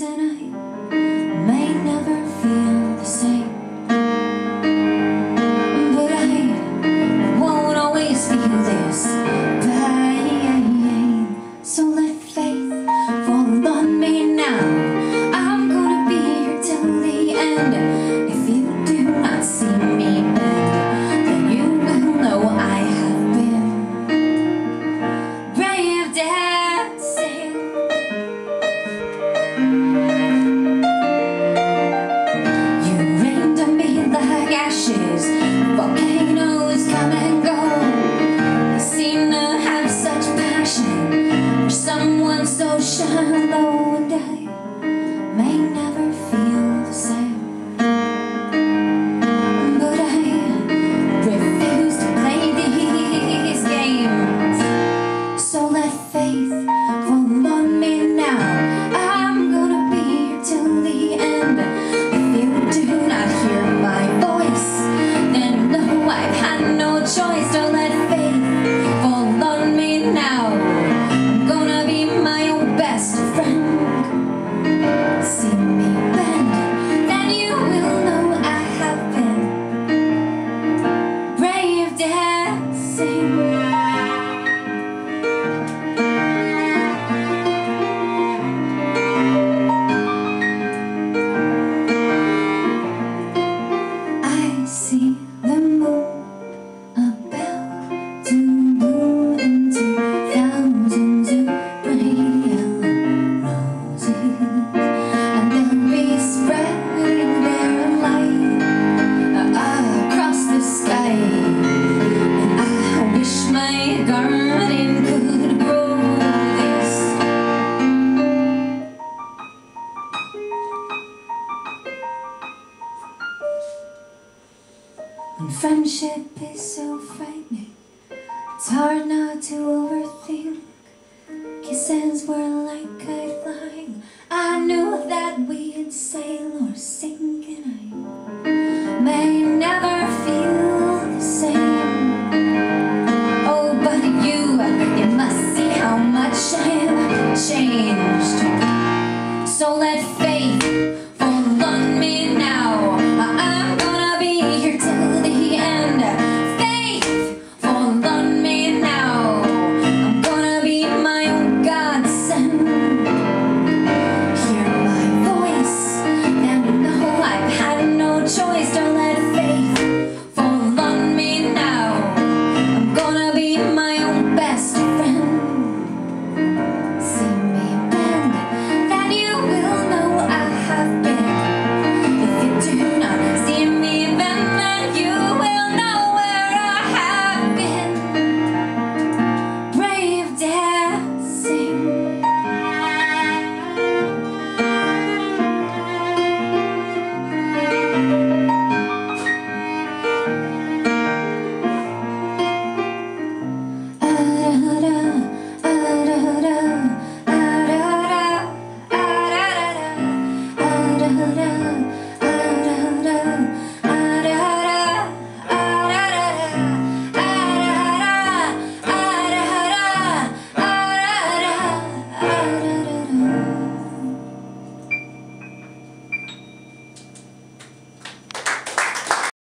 and I. 山。sing. When friendship is so frightening, it's hard not to overthink. Kisses were like a flying. I knew that we'd say. So let